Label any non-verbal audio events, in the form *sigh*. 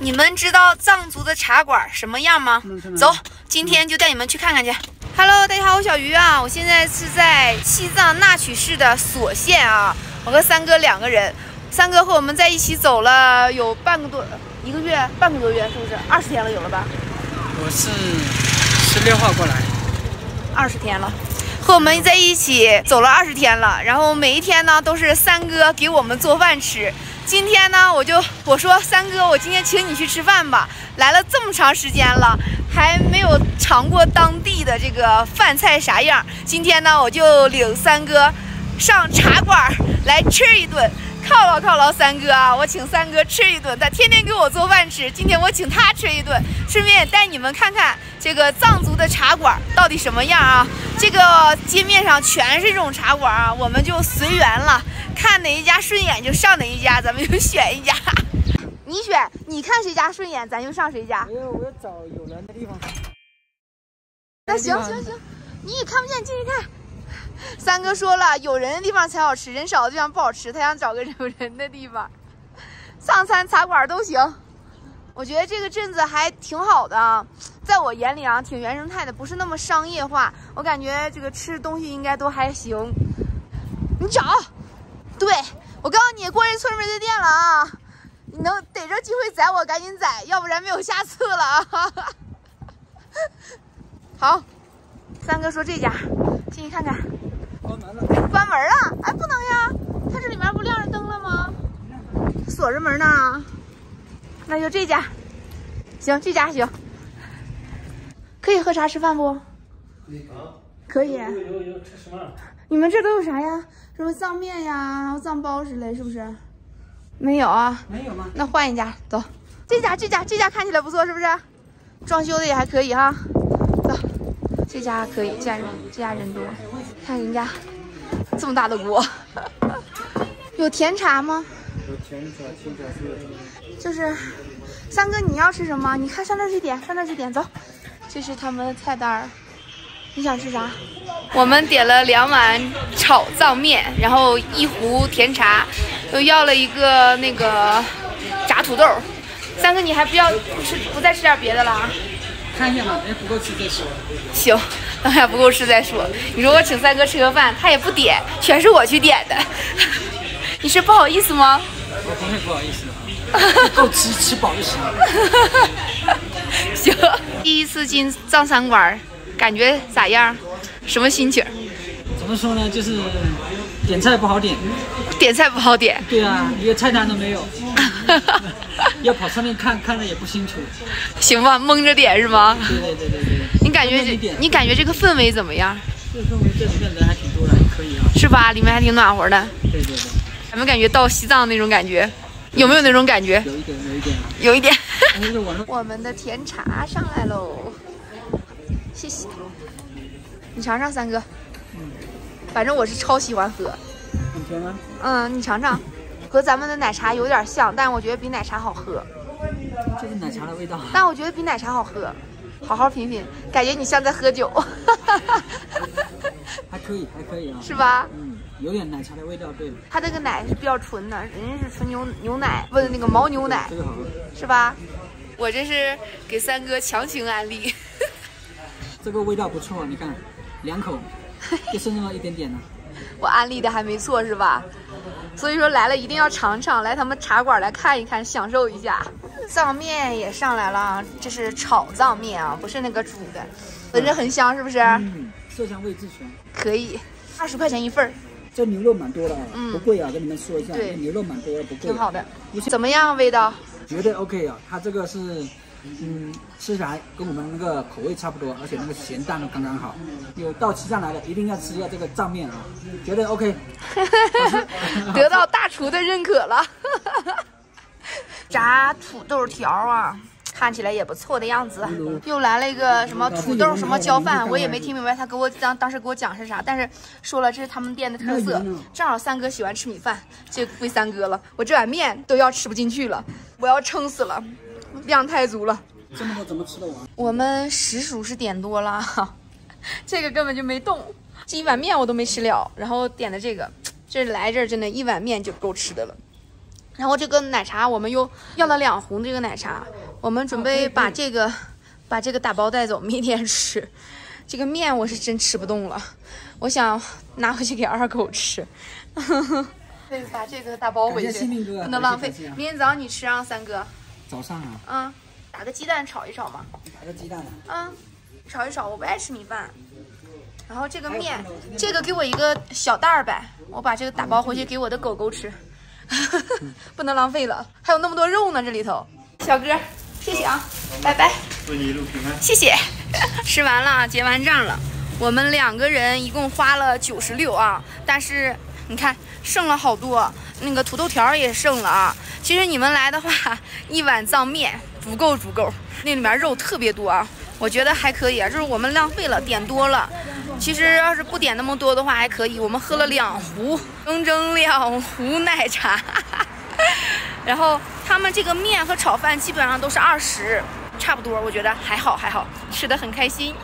你们知道藏族的茶馆什么样吗？走，今天就带你们去看看去。Hello，大家好，我小鱼啊，我现在是在西藏那曲市的索县啊，我和三哥两个人，三哥和我们在一起走了有半个多一个月，半个多月，是不是？二十天了有了吧？我是十六号过来，二十天了。和我们在一起走了二十天了，然后每一天呢都是三哥给我们做饭吃。今天呢，我就我说三哥，我今天请你去吃饭吧。来了这么长时间了，还没有尝过当地的这个饭菜啥样。今天呢，我就领三哥上茶馆来吃一顿，犒劳犒劳三哥啊！我请三哥吃一顿，他天天给我做饭吃，今天我请他吃一顿，顺便也带你们看看这个藏族的茶馆到底什么样啊！这个街面上全是这种茶馆啊，我们就随缘了。看哪一家顺眼就上哪一家，咱们就选一家。*laughs* 你选，你看谁家顺眼，咱就上谁家。没有我要找有人的地方。那行行行，你也看不见，进去看。*laughs* 三哥说了，有人的地方才好吃，人少的地方不好吃。他想找个有人的地方，*laughs* 上餐茶馆都行。我觉得这个镇子还挺好的，在我眼里啊，挺原生态的，不是那么商业化。我感觉这个吃东西应该都还行。你找。对，我告诉你，过这村没这店了啊！你能逮着机会宰我，赶紧宰，要不然没有下次了啊！*laughs* 好，三哥说这家，进去看看。关门了。关门了？哎，不能呀，它这里面不亮着灯了吗？锁着门呢。那就这家，行，这家行。可以喝茶吃饭不？可以。有有有，吃什么？你们这都有啥呀？什么藏面呀，藏包之类，是不是？没有啊？没有吗？那换一家，走。这家这家这家看起来不错，是不是？装修的也还可以哈。走，这家可以，这家人这家人多。看人家 *laughs* 这么大的锅，*laughs* 有甜茶吗？有甜茶、清茶是有。就是三哥，你要吃什么？你看上那去点，上那去点，走。这是他们的菜单儿。你想吃啥？我们点了两碗炒藏面，然后一壶甜茶，又要了一个那个炸土豆。三哥，你还不要不吃不再吃点别的了啊？看一下嘛，人，不够吃再说。行，等下不够吃再说。你说我请三哥吃个饭，他也不点，全是我去点的。*laughs* 你是不好意思吗？我不会不好意思，*laughs* 够吃吃饱就行。行，第一次进藏餐馆。感觉咋样？什么心情？怎么说呢？就是点菜不好点，点菜不好点。对啊，一个菜单都没有，要跑上面看看的也不清楚。行吧，蒙着点是吗？对对对对对。你感觉这你感觉这个氛围怎么样？这氛围这里面人还挺多的，可以啊。是吧？里面还挺暖和的。对对对。有没有感觉到西藏那种感觉？有没有那种感觉？有一点，有一点。有一点。我们的甜茶上来喽。谢谢，你尝尝三哥，嗯，反正我是超喜欢喝，很甜吗？嗯，你尝尝，和咱们的奶茶有点像，但我觉得比奶茶好喝。这是奶茶的味道，但我觉得比奶茶好喝，好好品品，感觉你像在喝酒。还可以，还可以啊，*laughs* 是吧？嗯，有点奶茶的味道，对。它这个奶是比较纯的，人家是纯牛牛奶，不是那个牦牛奶，这个好喝，*laughs* 是吧？我这是给三哥强行安利。*laughs* 这个味道不错，你看，两口就剩那么一点点了。我安利的还没错是吧？所以说来了一定要尝尝，来他们茶馆来看一看，享受一下。藏面也上来了，这是炒藏面啊，不是那个煮的，闻着很香是不是？嗯，色香味俱全。可以，二十块钱一份儿。这牛肉蛮多的，嗯，不贵啊，跟你们说一下，对，牛肉蛮多，不贵。挺好的。怎么样味道？绝对 OK 啊，它这个是。嗯，吃起来跟我们那个口味差不多，而且那个咸淡都刚刚好。有到西藏来的，一定要吃一下这个藏面啊，绝对 OK。*laughs* 得到大厨的认可了。*laughs* 炸土豆条啊，看起来也不错的样子。又来了一个什么土豆什么浇饭，我也没听明白他给我当当时给我讲是啥，但是说了这是他们店的特色。正好三哥喜欢吃米饭，就归三哥了。我这碗面都要吃不进去了，我要撑死了。量太足了，这么多怎么吃得完？我们实属是点多了，*laughs* 这个根本就没动，这一碗面我都没吃了，然后点的这个，这来这儿真的一碗面就够吃的了。然后这个奶茶我们又要了两壶这个奶茶，我们准备把这个把这个打包带走，明天吃。这个面我是真吃不动了，我想拿回去给二狗吃。*laughs* 对，把这个打包回去，不能浪费。明天早上你吃啊，三哥。早上啊。嗯，打个鸡蛋炒一炒嘛。打个鸡蛋。嗯，炒一炒，我不爱吃米饭。然后这个面，这个给我一个小袋儿呗，我把这个打包回去给我的狗狗吃，*laughs* 不能浪费了。还有那么多肉呢，这里头。小哥，谢谢啊，拜拜。祝你一路平安。谢谢。*laughs* 吃完了，结完账了，我们两个人一共花了九十六啊，但是你看剩了好多，那个土豆条也剩了啊。其实你们来的话，*laughs* 一碗藏面足够足够，那里面肉特别多啊，我觉得还可以啊，就是我们浪费了，点多了。其实要是不点那么多的话还可以，我们喝了两壶，整整两壶奶茶。*laughs* 然后他们这个面和炒饭基本上都是二十。差不多，我觉得还好，还好，吃的很开心。